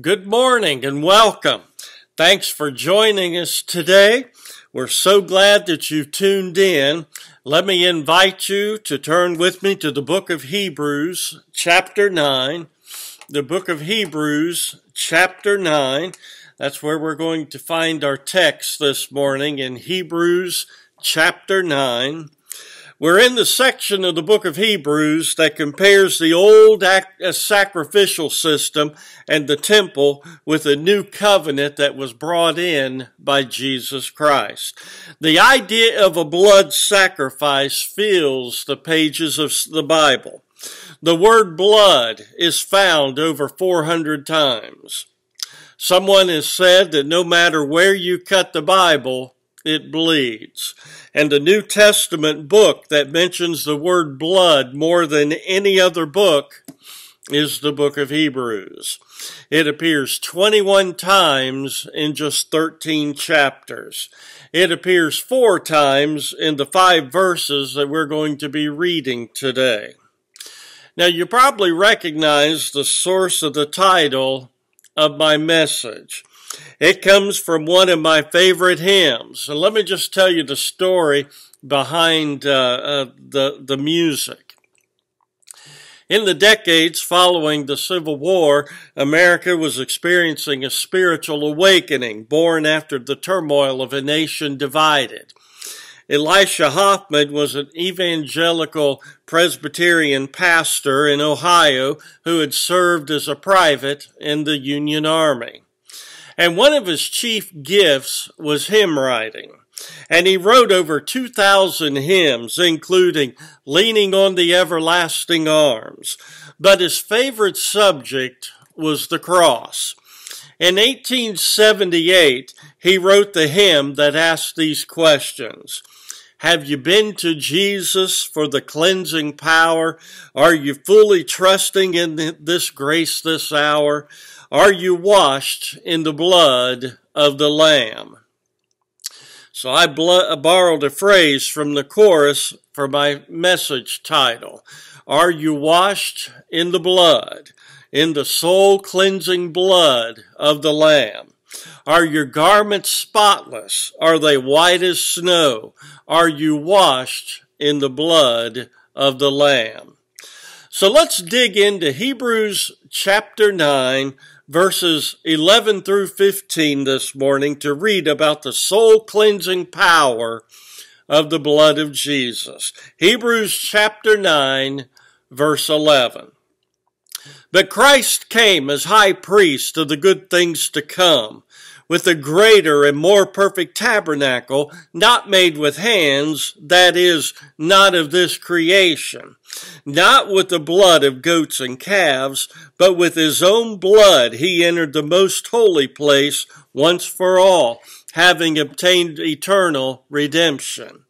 Good morning and welcome. Thanks for joining us today. We're so glad that you've tuned in. Let me invite you to turn with me to the book of Hebrews, chapter 9. The book of Hebrews, chapter 9. That's where we're going to find our text this morning in Hebrews, chapter 9. We're in the section of the book of Hebrews that compares the old uh, sacrificial system and the temple with a new covenant that was brought in by Jesus Christ. The idea of a blood sacrifice fills the pages of the Bible. The word blood is found over 400 times. Someone has said that no matter where you cut the Bible, it bleeds. And the New Testament book that mentions the word blood more than any other book is the book of Hebrews. It appears 21 times in just 13 chapters. It appears four times in the five verses that we're going to be reading today. Now, you probably recognize the source of the title of my message. It comes from one of my favorite hymns. And let me just tell you the story behind uh, uh, the, the music. In the decades following the Civil War, America was experiencing a spiritual awakening born after the turmoil of a nation divided. Elisha Hoffman was an evangelical Presbyterian pastor in Ohio who had served as a private in the Union Army. And one of his chief gifts was hymn writing. And he wrote over 2,000 hymns, including Leaning on the Everlasting Arms. But his favorite subject was the cross. In 1878, he wrote the hymn that asked these questions. Have you been to Jesus for the cleansing power? Are you fully trusting in this grace this hour? Are you washed in the blood of the Lamb? So I borrowed a phrase from the chorus for my message title. Are you washed in the blood, in the soul cleansing blood of the Lamb? Are your garments spotless? Are they white as snow? Are you washed in the blood of the Lamb? So let's dig into Hebrews chapter 9, verses 11 through 15 this morning to read about the soul cleansing power of the blood of Jesus. Hebrews chapter 9, verse 11. But Christ came as high priest of the good things to come with a greater and more perfect tabernacle, not made with hands, that is, not of this creation, not with the blood of goats and calves, but with his own blood he entered the most holy place once for all, having obtained eternal redemption.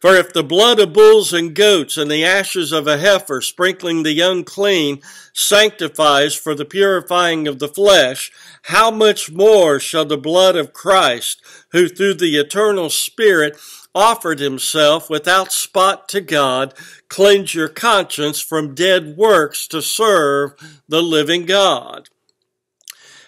For if the blood of bulls and goats and the ashes of a heifer sprinkling the unclean sanctifies for the purifying of the flesh, how much more shall the blood of Christ, who through the eternal Spirit offered himself without spot to God, cleanse your conscience from dead works to serve the living God?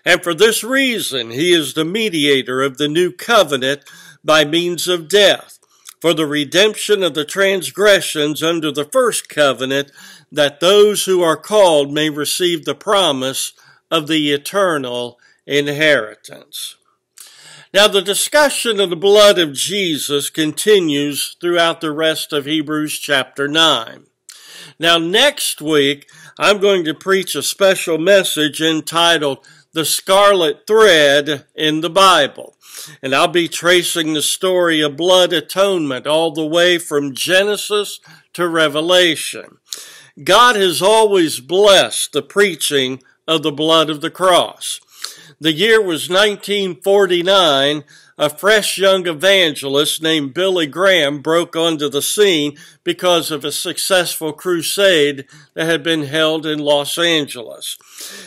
And for this reason, he is the mediator of the new covenant by means of death for the redemption of the transgressions under the first covenant, that those who are called may receive the promise of the eternal inheritance. Now, the discussion of the blood of Jesus continues throughout the rest of Hebrews chapter 9. Now, next week, I'm going to preach a special message entitled The Scarlet Thread in the Bible and I'll be tracing the story of blood atonement all the way from Genesis to Revelation. God has always blessed the preaching of the blood of the cross. The year was 1949. A fresh young evangelist named Billy Graham broke onto the scene because of a successful crusade that had been held in Los Angeles.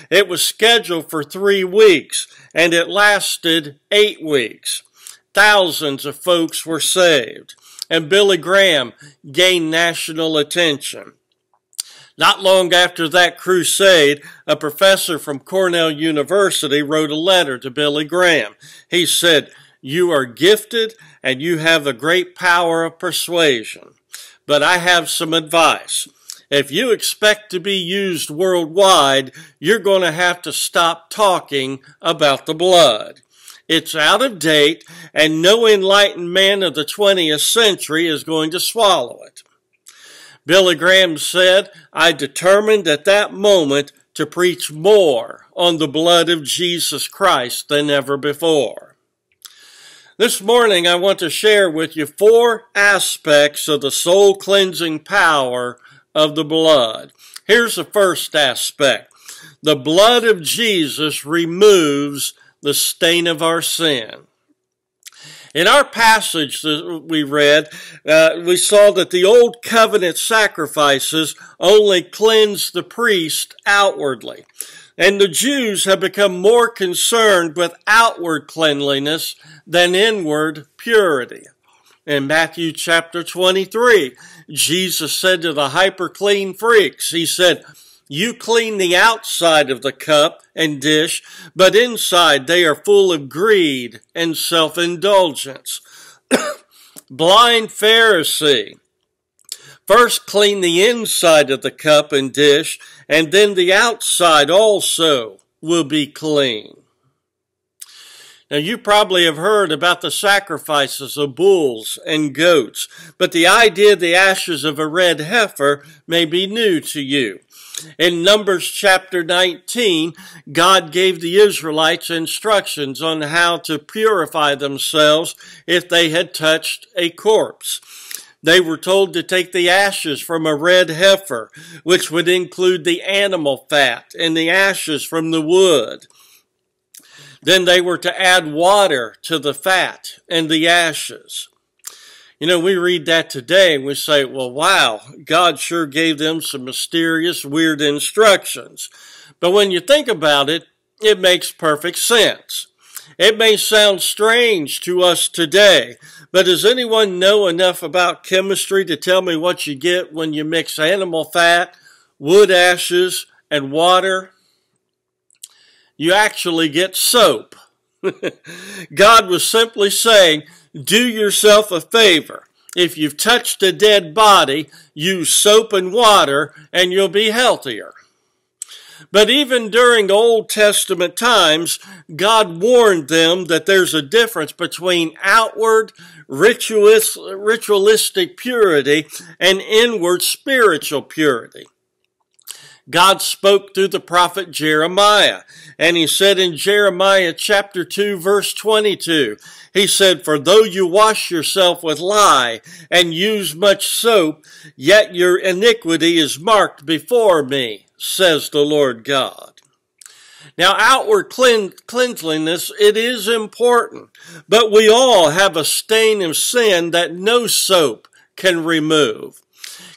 It was scheduled for three weeks and it lasted eight weeks. Thousands of folks were saved, and Billy Graham gained national attention. Not long after that crusade, a professor from Cornell University wrote a letter to Billy Graham. He said, You are gifted and you have a great power of persuasion. But I have some advice. If you expect to be used worldwide, you're going to have to stop talking about the blood. It's out of date, and no enlightened man of the 20th century is going to swallow it. Billy Graham said, I determined at that moment to preach more on the blood of Jesus Christ than ever before. This morning, I want to share with you four aspects of the soul cleansing power of the blood. Here's the first aspect. The blood of Jesus removes the stain of our sin. In our passage that we read, uh, we saw that the old covenant sacrifices only cleansed the priest outwardly. And the Jews have become more concerned with outward cleanliness than inward purity. In Matthew chapter 23, Jesus said to the hyper clean freaks, He said, you clean the outside of the cup and dish, but inside they are full of greed and self-indulgence. Blind Pharisee. First clean the inside of the cup and dish, and then the outside also will be clean. Now, you probably have heard about the sacrifices of bulls and goats, but the idea of the ashes of a red heifer may be new to you. In Numbers chapter 19, God gave the Israelites instructions on how to purify themselves if they had touched a corpse. They were told to take the ashes from a red heifer, which would include the animal fat and the ashes from the wood. Then they were to add water to the fat and the ashes. You know, we read that today and we say, well, wow, God sure gave them some mysterious, weird instructions. But when you think about it, it makes perfect sense. It may sound strange to us today, but does anyone know enough about chemistry to tell me what you get when you mix animal fat, wood ashes, and water? You actually get soap. God was simply saying, do yourself a favor. If you've touched a dead body, use soap and water and you'll be healthier. But even during Old Testament times, God warned them that there's a difference between outward ritualistic purity and inward spiritual purity. God spoke through the prophet Jeremiah. And he said in Jeremiah chapter 2 verse 22, he said, For though you wash yourself with lye and use much soap, yet your iniquity is marked before me, says the Lord God. Now, outward cleanliness, it is important, but we all have a stain of sin that no soap can remove.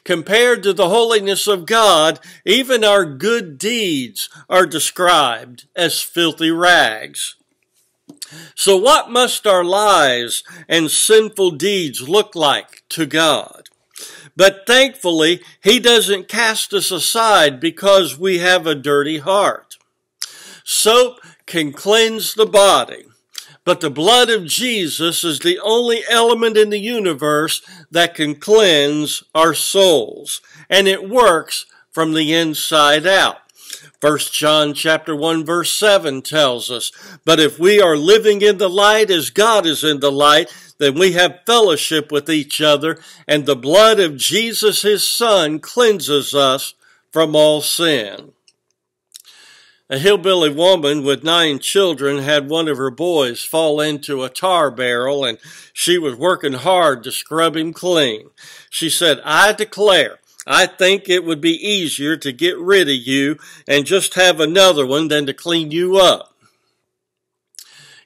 Compared to the holiness of God, even our good deeds are described as filthy rags. So what must our lives and sinful deeds look like to God? But thankfully, He doesn't cast us aside because we have a dirty heart. Soap can cleanse the body, but the blood of Jesus is the only element in the universe that can cleanse our souls. And it works from the inside out. First John chapter 1 verse 7 tells us, But if we are living in the light as God is in the light, then we have fellowship with each other, and the blood of Jesus his Son cleanses us from all sin. A hillbilly woman with nine children had one of her boys fall into a tar barrel and she was working hard to scrub him clean. She said, I declare, I think it would be easier to get rid of you and just have another one than to clean you up.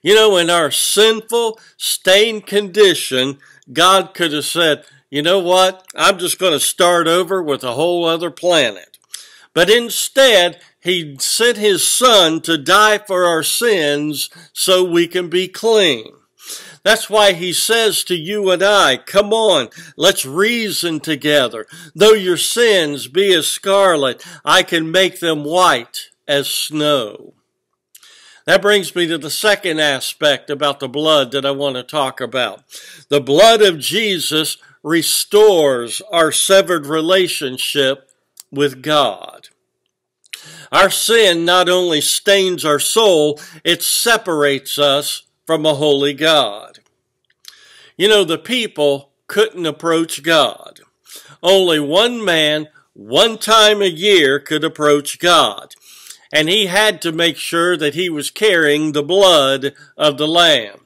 You know, in our sinful, stained condition, God could have said, you know what? I'm just going to start over with a whole other planet. But instead, he sent his son to die for our sins so we can be clean. That's why he says to you and I, come on, let's reason together. Though your sins be as scarlet, I can make them white as snow. That brings me to the second aspect about the blood that I want to talk about. The blood of Jesus restores our severed relationship with God. Our sin not only stains our soul, it separates us from a holy God. You know, the people couldn't approach God. Only one man, one time a year, could approach God and he had to make sure that he was carrying the blood of the Lamb.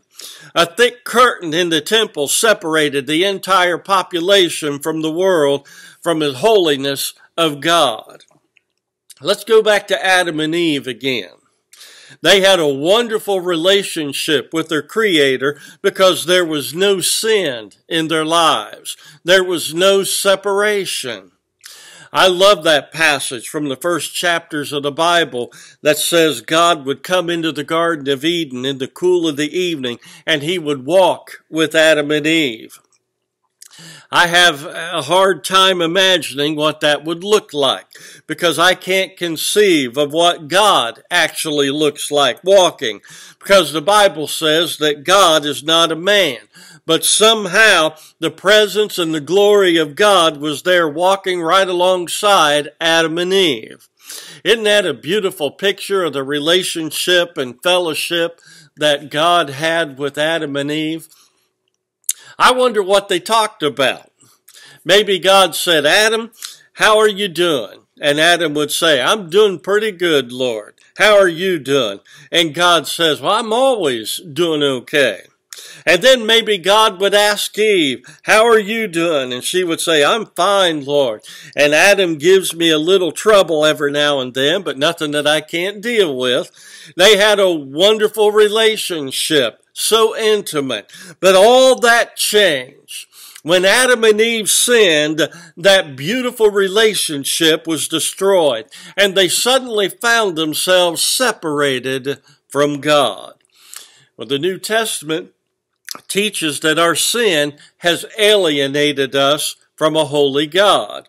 A thick curtain in the temple separated the entire population from the world, from the holiness of God. Let's go back to Adam and Eve again. They had a wonderful relationship with their Creator because there was no sin in their lives. There was no separation. I love that passage from the first chapters of the Bible that says God would come into the Garden of Eden in the cool of the evening and he would walk with Adam and Eve. I have a hard time imagining what that would look like because I can't conceive of what God actually looks like walking because the Bible says that God is not a man but somehow the presence and the glory of God was there walking right alongside Adam and Eve. Isn't that a beautiful picture of the relationship and fellowship that God had with Adam and Eve? I wonder what they talked about. Maybe God said, Adam, how are you doing? And Adam would say, I'm doing pretty good, Lord. How are you doing? And God says, Well, I'm always doing okay. And then maybe God would ask Eve, How are you doing? And she would say, I'm fine, Lord. And Adam gives me a little trouble every now and then, but nothing that I can't deal with. They had a wonderful relationship, so intimate. But all that changed. When Adam and Eve sinned, that beautiful relationship was destroyed, and they suddenly found themselves separated from God. Well, the New Testament teaches that our sin has alienated us from a holy God.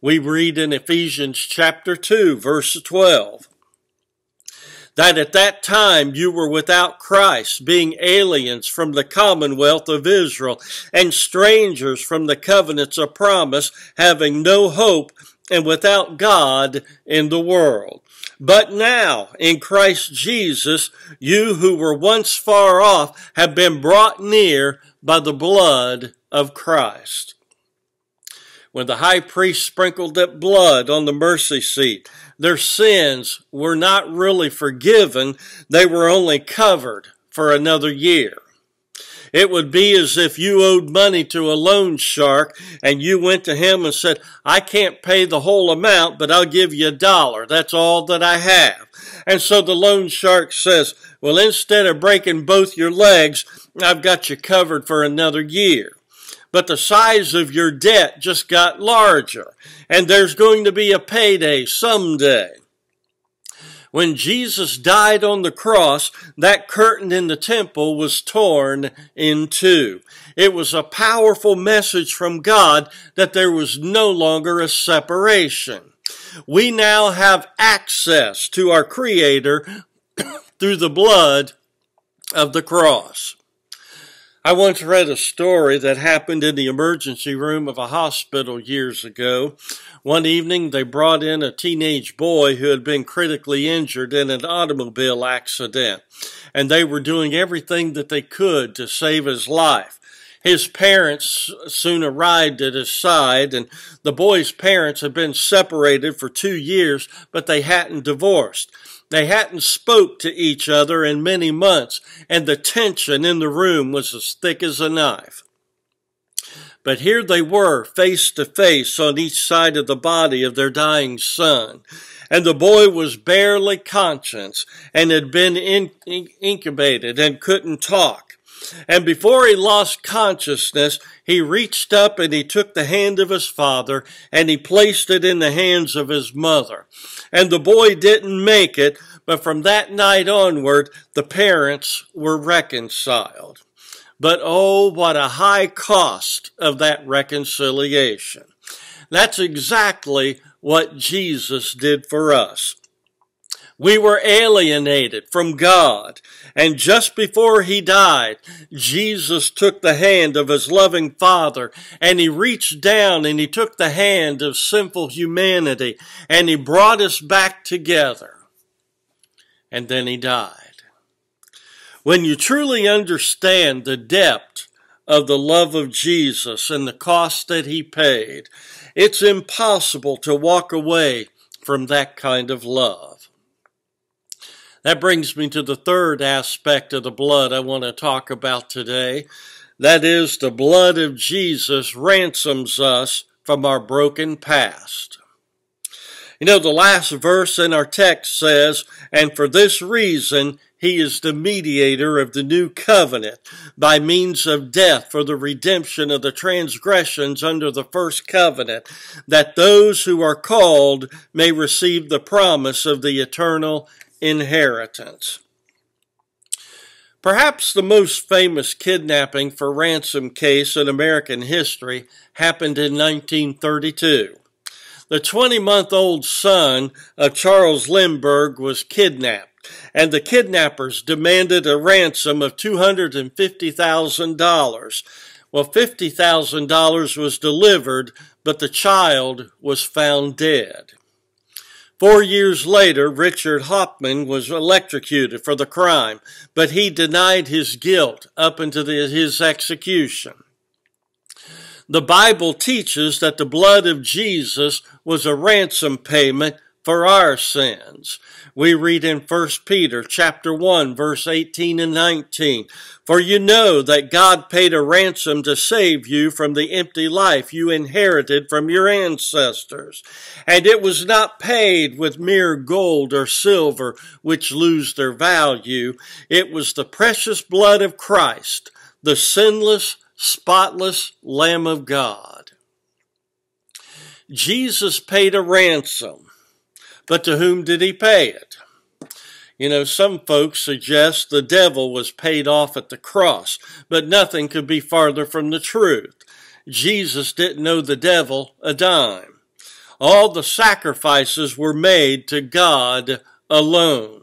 We read in Ephesians chapter 2, verse 12, that at that time you were without Christ, being aliens from the commonwealth of Israel and strangers from the covenants of promise, having no hope and without God in the world. But now, in Christ Jesus, you who were once far off have been brought near by the blood of Christ. When the high priest sprinkled that blood on the mercy seat, their sins were not really forgiven, they were only covered for another year. It would be as if you owed money to a loan shark and you went to him and said, I can't pay the whole amount, but I'll give you a dollar. That's all that I have. And so the loan shark says, well, instead of breaking both your legs, I've got you covered for another year. But the size of your debt just got larger and there's going to be a payday someday. When Jesus died on the cross, that curtain in the temple was torn in two. It was a powerful message from God that there was no longer a separation. We now have access to our Creator through the blood of the cross. I once read a story that happened in the emergency room of a hospital years ago one evening, they brought in a teenage boy who had been critically injured in an automobile accident, and they were doing everything that they could to save his life. His parents soon arrived at his side, and the boy's parents had been separated for two years, but they hadn't divorced. They hadn't spoke to each other in many months, and the tension in the room was as thick as a knife. But here they were, face to face on each side of the body of their dying son. And the boy was barely conscious and had been in, in, incubated and couldn't talk. And before he lost consciousness, he reached up and he took the hand of his father and he placed it in the hands of his mother. And the boy didn't make it, but from that night onward, the parents were reconciled. but oh, what a high cost of that reconciliation. That's exactly what Jesus did for us. We were alienated from God. And just before he died, Jesus took the hand of his loving Father and he reached down and he took the hand of sinful humanity and he brought us back together. And then he died. When you truly understand the depth of the love of Jesus and the cost that he paid, it's impossible to walk away from that kind of love. That brings me to the third aspect of the blood I want to talk about today. That is, the blood of Jesus ransoms us from our broken past. You know, the last verse in our text says, And for this reason he is the mediator of the new covenant by means of death for the redemption of the transgressions under the first covenant, that those who are called may receive the promise of the eternal inheritance. Perhaps the most famous kidnapping for ransom case in American history happened in 1932. The 20 month old son of Charles Lindbergh was kidnapped and the kidnappers demanded a ransom of $250,000. Well, $50,000 was delivered, but the child was found dead. Four years later, Richard Hauptmann was electrocuted for the crime, but he denied his guilt up until his execution. The Bible teaches that the blood of Jesus was a ransom payment for our sins. We read in 1 Peter chapter 1 verse 18 and 19, For you know that God paid a ransom to save you from the empty life you inherited from your ancestors. And it was not paid with mere gold or silver, which lose their value. It was the precious blood of Christ, the sinless, spotless Lamb of God. Jesus paid a ransom but to whom did he pay it? You know, some folks suggest the devil was paid off at the cross, but nothing could be farther from the truth. Jesus didn't owe the devil a dime. All the sacrifices were made to God alone.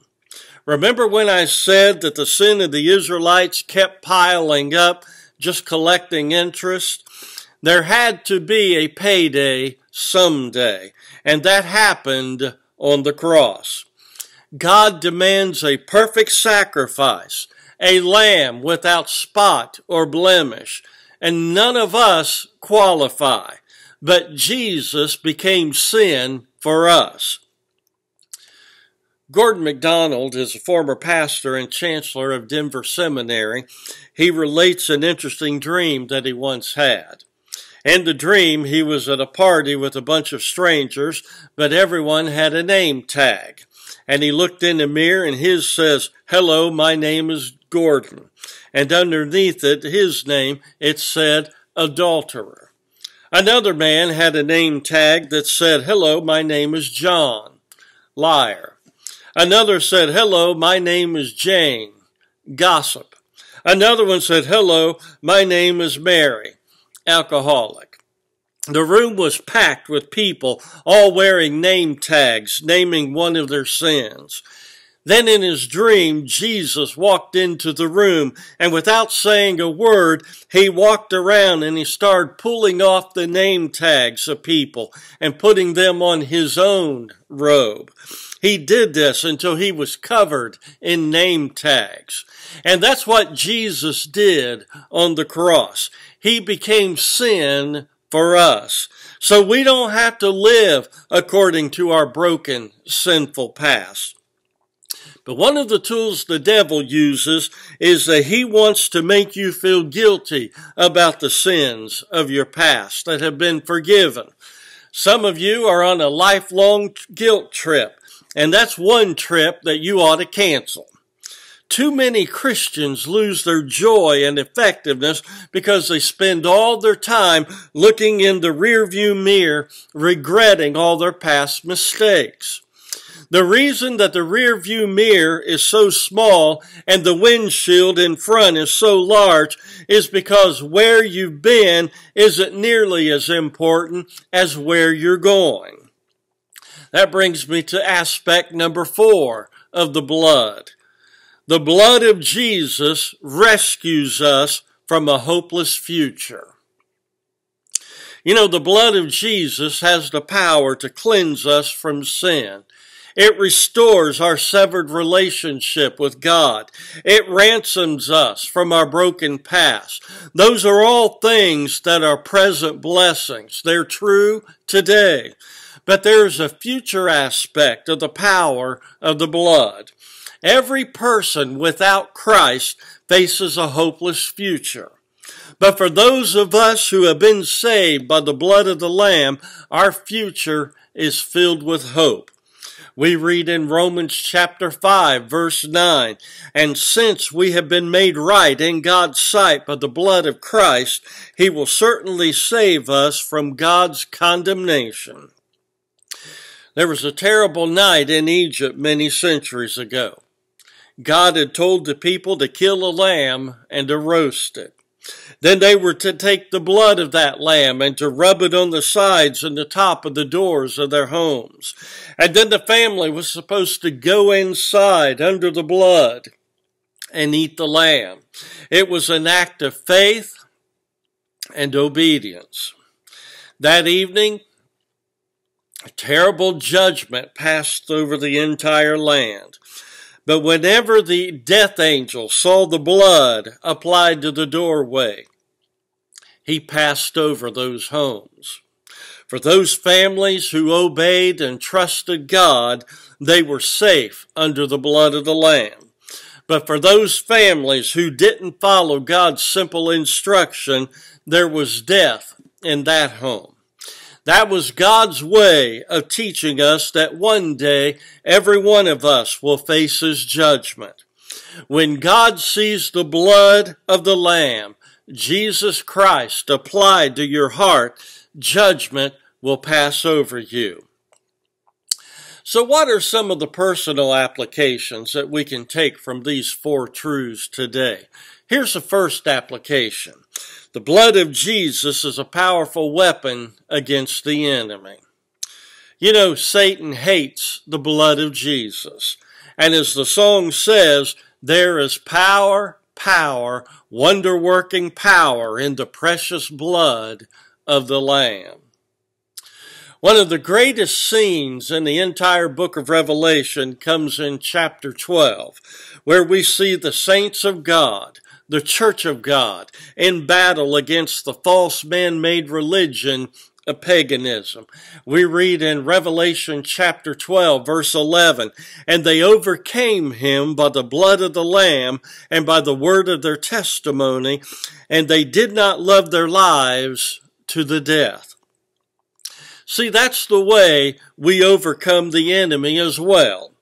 Remember when I said that the sin of the Israelites kept piling up, just collecting interest? There had to be a payday someday, and that happened on the cross. God demands a perfect sacrifice, a lamb without spot or blemish, and none of us qualify. But Jesus became sin for us. Gordon MacDonald is a former pastor and chancellor of Denver Seminary. He relates an interesting dream that he once had. In the dream, he was at a party with a bunch of strangers, but everyone had a name tag. And he looked in the mirror and his says, Hello, my name is Gordon. And underneath it, his name, it said adulterer. Another man had a name tag that said, Hello, my name is John, liar. Another said, Hello, my name is Jane, gossip. Another one said, Hello, my name is Mary, alcoholic. The room was packed with people, all wearing name tags, naming one of their sins. Then in his dream, Jesus walked into the room, and without saying a word, he walked around and he started pulling off the name tags of people and putting them on his own robe. He did this until he was covered in name tags. And that's what Jesus did on the cross. He became sin for us. So we don't have to live according to our broken, sinful past. But one of the tools the devil uses is that he wants to make you feel guilty about the sins of your past that have been forgiven. Some of you are on a lifelong guilt trip, and that's one trip that you ought to cancel. Too many Christians lose their joy and effectiveness because they spend all their time looking in the rearview mirror, regretting all their past mistakes. The reason that the rear view mirror is so small and the windshield in front is so large is because where you've been isn't nearly as important as where you're going. That brings me to aspect number four of the blood. The blood of Jesus rescues us from a hopeless future. You know, the blood of Jesus has the power to cleanse us from sin. It restores our severed relationship with God. It ransoms us from our broken past. Those are all things that are present blessings. They're true today. But there's a future aspect of the power of the blood. Every person without Christ faces a hopeless future. But for those of us who have been saved by the blood of the Lamb, our future is filled with hope. We read in Romans chapter 5 verse 9, and since we have been made right in God's sight by the blood of Christ, he will certainly save us from God's condemnation. There was a terrible night in Egypt many centuries ago. God had told the people to kill a lamb and to roast it. Then they were to take the blood of that lamb and to rub it on the sides and the top of the doors of their homes. And then the family was supposed to go inside under the blood and eat the lamb. It was an act of faith and obedience. That evening, a terrible judgment passed over the entire land. But whenever the death angel saw the blood applied to the doorway, he passed over those homes. For those families who obeyed and trusted God, they were safe under the blood of the Lamb. But for those families who didn't follow God's simple instruction, there was death in that home. That was God's way of teaching us that one day every one of us will face his judgment. When God sees the blood of the Lamb, Jesus Christ applied to your heart, judgment will pass over you. So what are some of the personal applications that we can take from these four truths today? Here's the first application. The blood of Jesus is a powerful weapon against the enemy. You know, Satan hates the blood of Jesus. And as the song says, there is power, power, wonder working power in the precious blood of the Lamb. One of the greatest scenes in the entire book of Revelation comes in chapter 12, where we see the saints of God the church of God in battle against the false man-made religion of paganism. We read in Revelation chapter 12 verse 11, and they overcame him by the blood of the Lamb and by the word of their testimony, and they did not love their lives to the death. See, that's the way we overcome the enemy as well.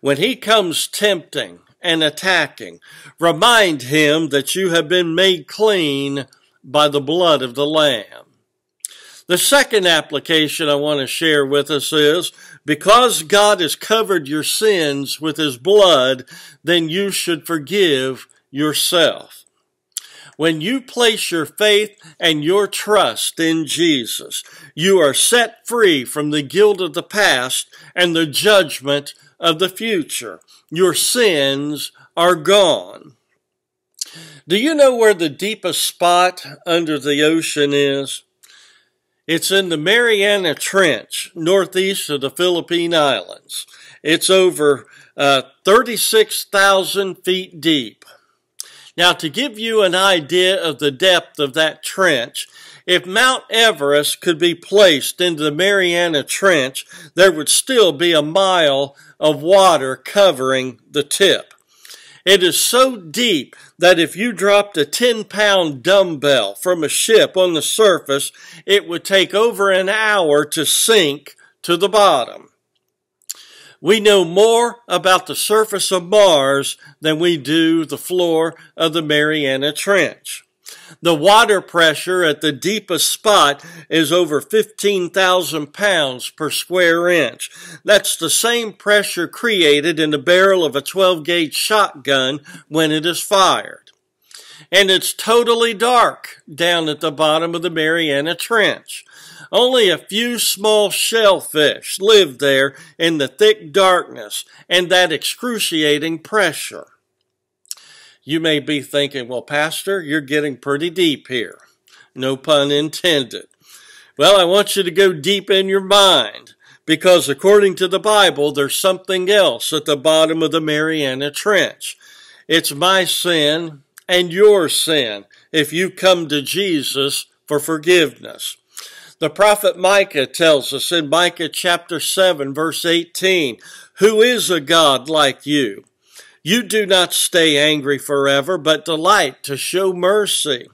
When he comes tempting, and attacking. Remind him that you have been made clean by the blood of the Lamb. The second application I want to share with us is because God has covered your sins with his blood, then you should forgive yourself. When you place your faith and your trust in Jesus, you are set free from the guilt of the past and the judgment of the future. Your sins are gone. Do you know where the deepest spot under the ocean is? It's in the Mariana Trench, northeast of the Philippine Islands. It's over uh, 36,000 feet deep. Now, to give you an idea of the depth of that trench, if Mount Everest could be placed into the Mariana Trench, there would still be a mile of water covering the tip. It is so deep that if you dropped a 10 pound dumbbell from a ship on the surface, it would take over an hour to sink to the bottom. We know more about the surface of Mars than we do the floor of the Mariana Trench. The water pressure at the deepest spot is over 15,000 pounds per square inch. That's the same pressure created in the barrel of a 12 gauge shotgun when it is fired. And it's totally dark down at the bottom of the Mariana Trench. Only a few small shellfish live there in the thick darkness and that excruciating pressure. You may be thinking, well, Pastor, you're getting pretty deep here. No pun intended. Well, I want you to go deep in your mind because according to the Bible, there's something else at the bottom of the Mariana Trench. It's my sin and your sin if you come to Jesus for forgiveness. The prophet Micah tells us in Micah chapter 7 verse 18, Who is a God like you? You do not stay angry forever, but delight to show mercy.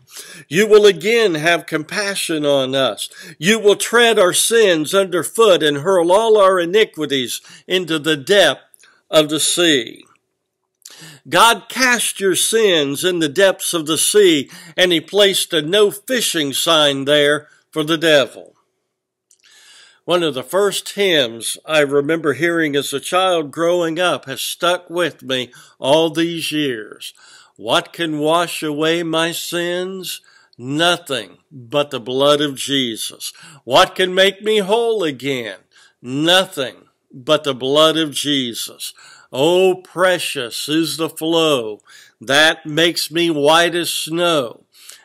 You will again have compassion on us. You will tread our sins underfoot and hurl all our iniquities into the depth of the sea. God cast your sins in the depths of the sea, and he placed a no fishing sign there for the devil. One of the first hymns I remember hearing as a child growing up has stuck with me all these years. What can wash away my sins? Nothing but the blood of Jesus. What can make me whole again? Nothing but the blood of Jesus. Oh, precious is the flow that makes me white as snow.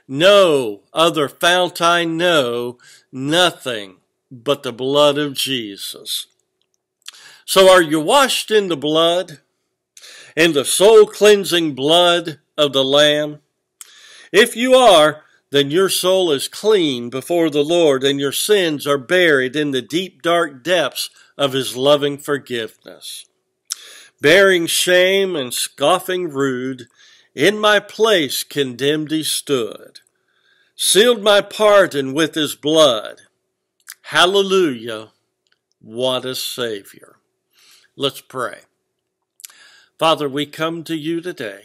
No other fount I know, nothing but the blood of Jesus. So are you washed in the blood, in the soul cleansing blood of the Lamb? If you are, then your soul is clean before the Lord and your sins are buried in the deep dark depths of his loving forgiveness. Bearing shame and scoffing rude, in my place condemned he stood, sealed my pardon with his blood. Hallelujah, what a Savior. Let's pray. Father, we come to you today.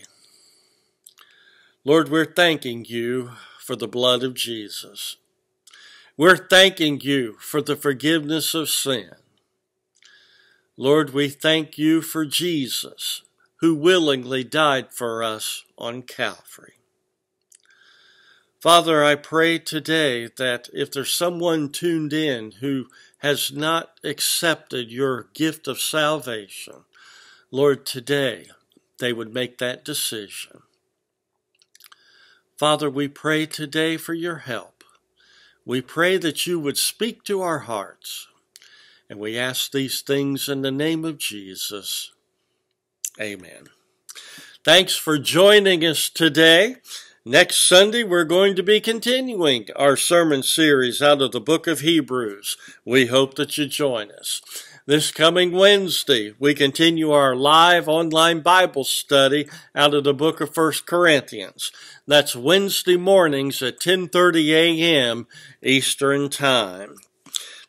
Lord, we're thanking you for the blood of Jesus. We're thanking you for the forgiveness of sin. Lord, we thank you for Jesus who willingly died for us on Calvary. Father, I pray today that if there's someone tuned in who has not accepted your gift of salvation, Lord, today they would make that decision. Father, we pray today for your help. We pray that you would speak to our hearts. And we ask these things in the name of Jesus. Amen. Thanks for joining us today. Next Sunday, we're going to be continuing our sermon series out of the book of Hebrews. We hope that you join us. This coming Wednesday, we continue our live online Bible study out of the book of First Corinthians. That's Wednesday mornings at 10:30 a.m. Eastern Time.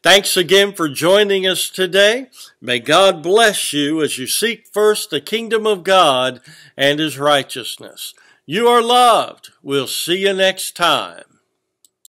Thanks again for joining us today. May God bless you as you seek first the kingdom of God and his righteousness. You are loved. We'll see you next time.